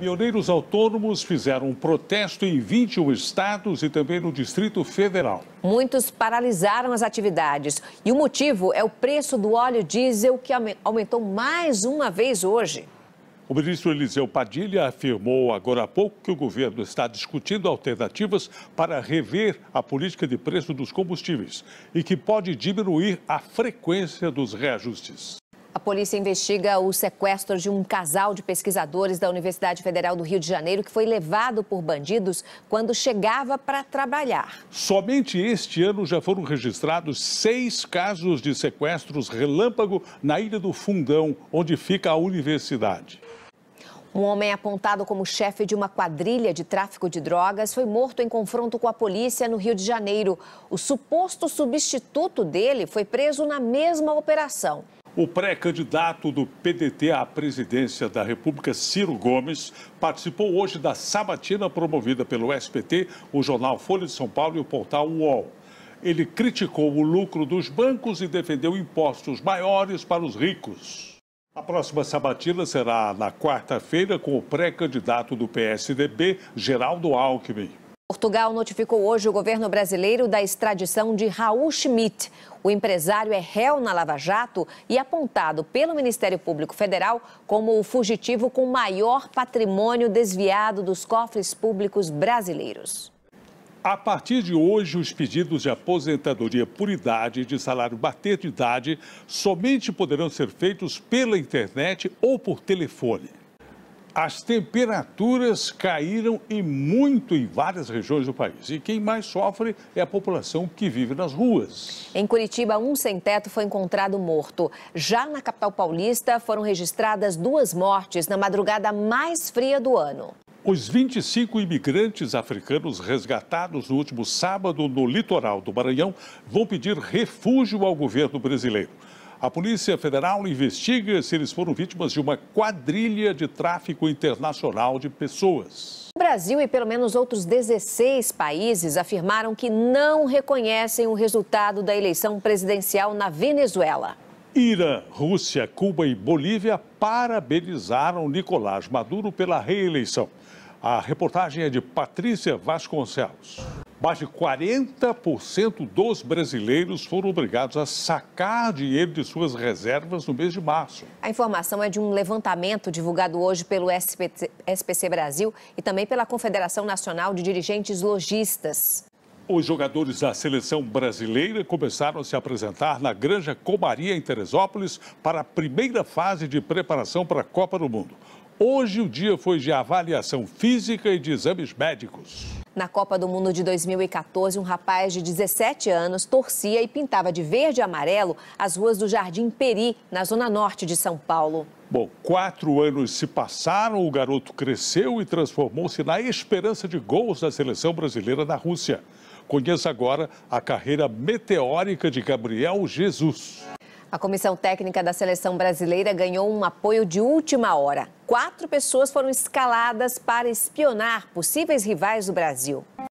Caminhoneiros autônomos fizeram um protesto em 21 estados e também no Distrito Federal. Muitos paralisaram as atividades e o motivo é o preço do óleo diesel que aumentou mais uma vez hoje. O ministro Eliseu Padilha afirmou agora há pouco que o governo está discutindo alternativas para rever a política de preço dos combustíveis e que pode diminuir a frequência dos reajustes. A polícia investiga o sequestro de um casal de pesquisadores da Universidade Federal do Rio de Janeiro que foi levado por bandidos quando chegava para trabalhar. Somente este ano já foram registrados seis casos de sequestros relâmpago na Ilha do Fundão, onde fica a universidade. Um homem apontado como chefe de uma quadrilha de tráfico de drogas foi morto em confronto com a polícia no Rio de Janeiro. O suposto substituto dele foi preso na mesma operação. O pré-candidato do PDT à presidência da República, Ciro Gomes, participou hoje da sabatina promovida pelo SPT, o jornal Folha de São Paulo e o portal UOL. Ele criticou o lucro dos bancos e defendeu impostos maiores para os ricos. A próxima sabatina será na quarta-feira com o pré-candidato do PSDB, Geraldo Alckmin. Portugal notificou hoje o governo brasileiro da extradição de Raul Schmidt. O empresário é réu na Lava Jato e apontado pelo Ministério Público Federal como o fugitivo com maior patrimônio desviado dos cofres públicos brasileiros. A partir de hoje, os pedidos de aposentadoria por idade e de salário bater de idade somente poderão ser feitos pela internet ou por telefone. As temperaturas caíram e muito em várias regiões do país. E quem mais sofre é a população que vive nas ruas. Em Curitiba, um sem-teto foi encontrado morto. Já na capital paulista, foram registradas duas mortes na madrugada mais fria do ano. Os 25 imigrantes africanos resgatados no último sábado no litoral do Maranhão vão pedir refúgio ao governo brasileiro. A Polícia Federal investiga se eles foram vítimas de uma quadrilha de tráfico internacional de pessoas. O Brasil e pelo menos outros 16 países afirmaram que não reconhecem o resultado da eleição presidencial na Venezuela. Irã, Rússia, Cuba e Bolívia parabenizaram Nicolás Maduro pela reeleição. A reportagem é de Patrícia Vasconcelos. Mais de 40% dos brasileiros foram obrigados a sacar dinheiro de suas reservas no mês de março. A informação é de um levantamento divulgado hoje pelo SPC, SPC Brasil e também pela Confederação Nacional de Dirigentes Logistas. Os jogadores da seleção brasileira começaram a se apresentar na Granja Comaria, em Teresópolis, para a primeira fase de preparação para a Copa do Mundo. Hoje o dia foi de avaliação física e de exames médicos. Na Copa do Mundo de 2014, um rapaz de 17 anos torcia e pintava de verde e amarelo as ruas do Jardim Peri, na zona norte de São Paulo. Bom, quatro anos se passaram, o garoto cresceu e transformou-se na esperança de gols da seleção brasileira na Rússia. Conheça agora a carreira meteórica de Gabriel Jesus. A comissão técnica da seleção brasileira ganhou um apoio de última hora. Quatro pessoas foram escaladas para espionar possíveis rivais do Brasil.